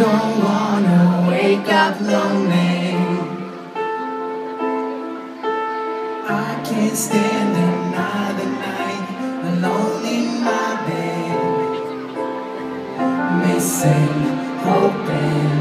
don't wanna wake up lonely. I can't stand another night alone in my bed, missing, hoping.